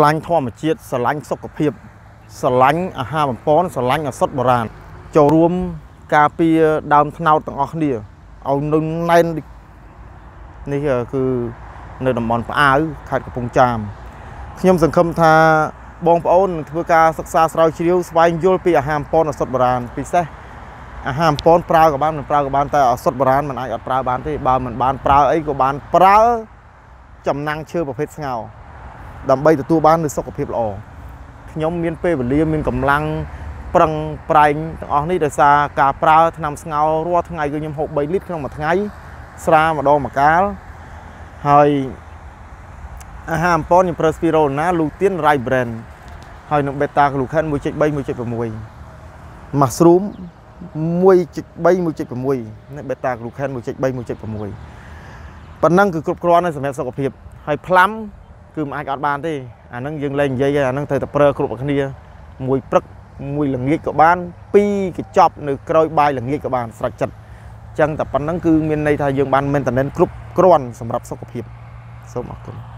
ស្រឡាញ់ធម្មជាតិស្រឡាញ់សុខភាពស្រឡាញ់អាហារបំពន់ស្រឡាញ់ឱសថបុរាណចូលរួមការពារដើមថ្នោតទាំងអស់គ្នាឲ្យនៅណែននេះគឺនៅតំបន់ផ្អាវខេត្តកំពង់ចាមខ្ញុំសង្ឃឹមថាបងប្អូននឹងធ្វើការសិក្សាស្រាវជ្រាវស្វែងយល់ពីអាហារបំពន់ឱសថបុរាណពិសេសអាហារបំពន់ប្រើក៏បានមិនប្រើក៏បានតែឱសថបុរាណมันអាចអត់ប្រើបានទេបើមិនបានប្រើអីក៏បានប្រើចំណាំងឈើប្រភេទស្ងោរ ដើម្បីទទួលបាននូវសុខភាពល្អខ្ញុំមានពេលវេលាមានកម្លាំងប្រឹងប្រែងទាំងអស់នេះដោយសារការប្រើថ្នាំស្ងោររាល់ថ្ងៃគឺខ្ញុំហូប3លីត្រក្នុងមួយថ្ងៃ ស្រាម្ដងមួយកាលហើយអាហារអំពនខ្ញុំប្រើ Spirulina Lutein Rice Brand ហើយនឹង Beta Glucan 1.3 1.6 Mushroom 1.3 1.6នេះ Beta Glucan 1.3 1.6ប៉ុណ្ណឹងគឺគ្រប់គ្រាន់ហើយសម្រាប់សុខភាពហើយផ្លាំ គឺមិនអាចអត់បានទេអាហ្នឹងយើងលែងនិយាយហើយអាហ្នឹងត្រូវតែប្រើគ្រប់គ្នាមួយព្រឹកមួយល្ងាចក៏បានពីរកញ្ចប់នៅក្រោយបាយល្ងាចក៏បានស្រេចចិត្តអញ្ចឹងតែប៉ុណ្្នឹងគឺមានន័យថាយើងបាន maintenance គ្រប់គ្រាន់សម្រាប់សុខភាពសូមអរគុណ